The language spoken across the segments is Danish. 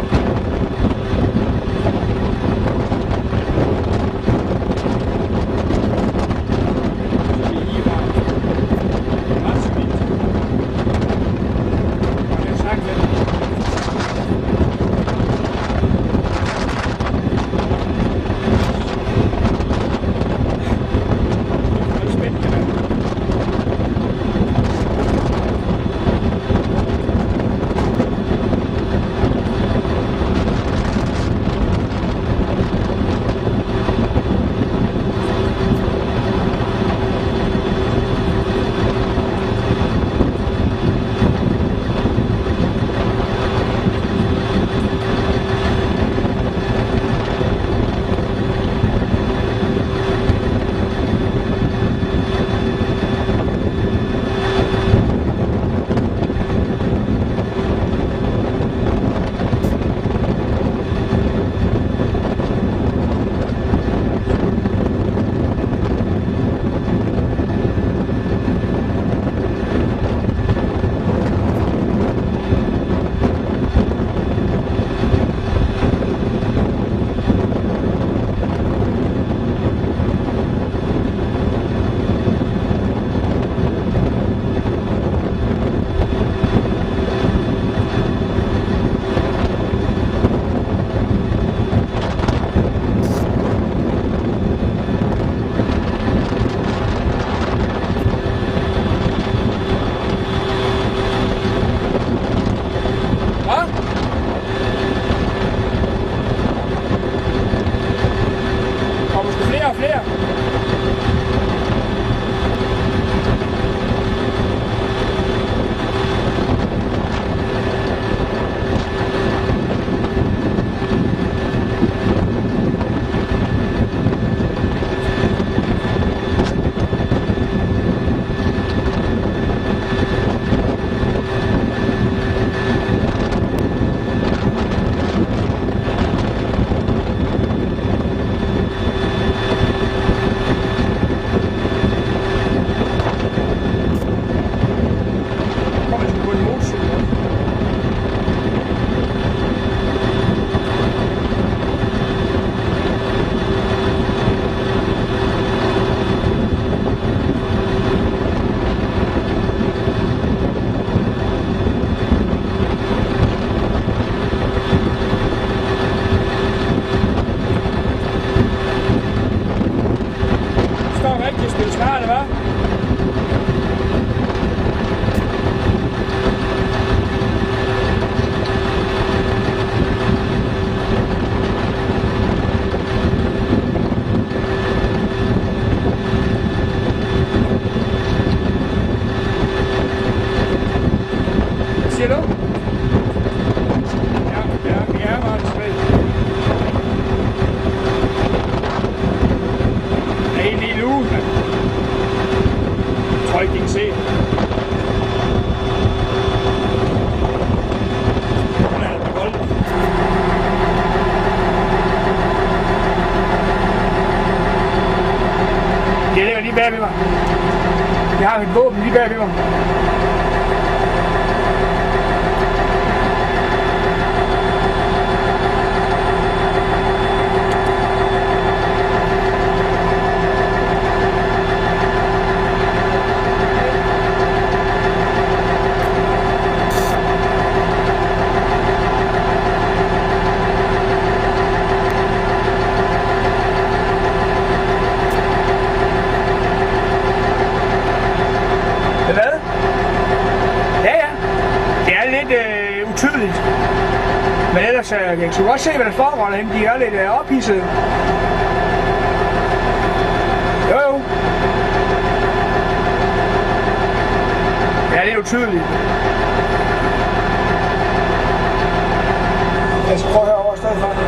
はい。Bag Jeg har et våben ellers, kan godt se, hvordan der foregår derhenne. De er lidt øh, ophidsede. Jo, jo. Ja, det er jo tydeligt. Jeg skal altså, prøve at høre over i stedet for.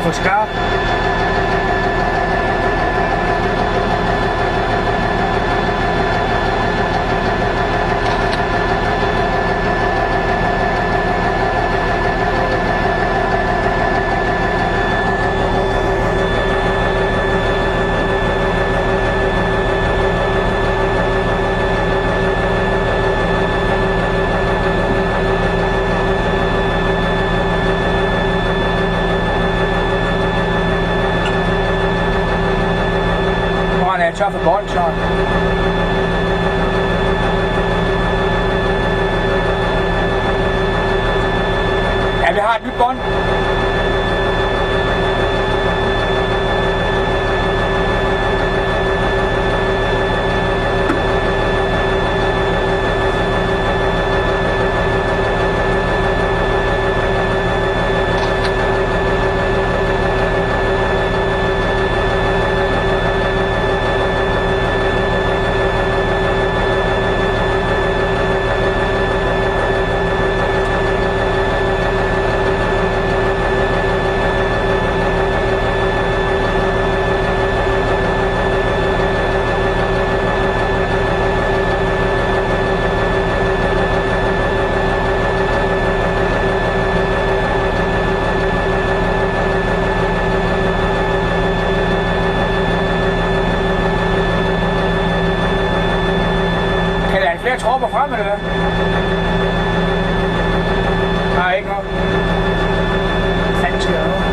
buscar. Tør for bold, så. Ja, vi har et nyt bånd. Kan der flere tropper frem, eller hvad? Nej, ikke noget. Fanden skal jeg